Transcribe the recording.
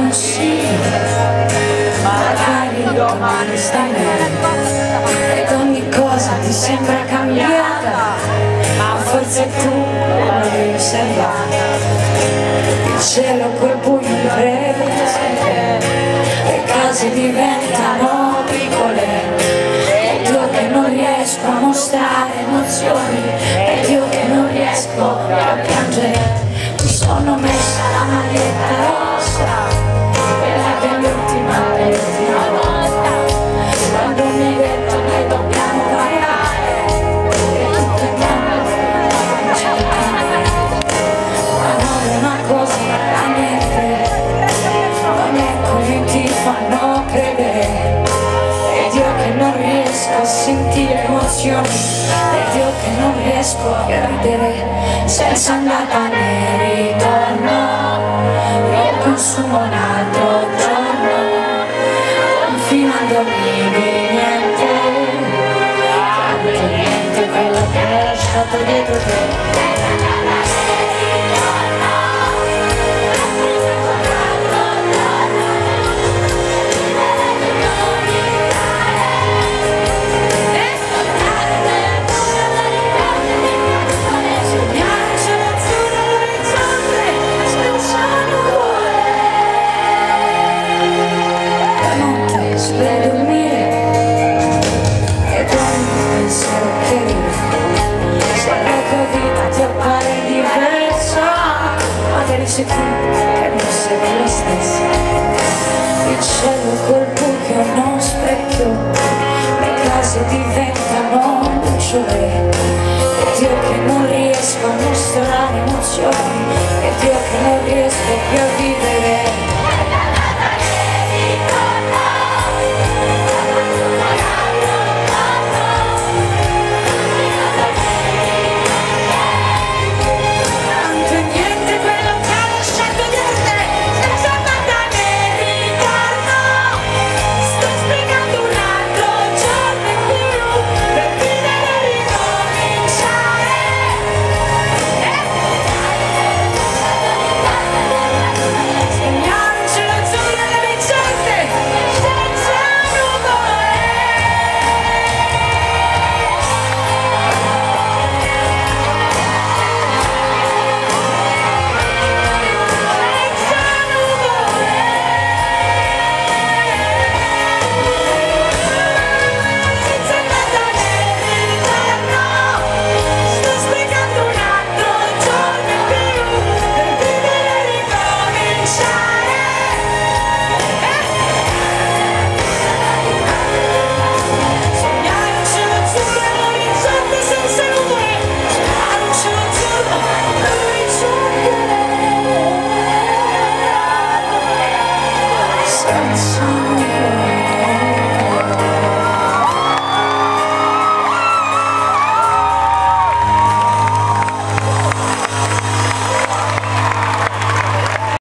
consiglio magari domani stai meglio ed ogni cosa ti sembra cambiata ma forse tu non devi osservare il cielo quel buio imprese le case diventano piccole ed io che non riesco a mostrare emozioni ed io che non riesco a piangere. Mi sono messa la maglietta rossa ed io che non riesco a ridere senza andata né ritorno. Io consumo un altro giorno confinandomi di niente. Tanto niente quello che hai lasciato dietro te lucciole ed io che non riesco a mostrare emozioni. Ed io che It's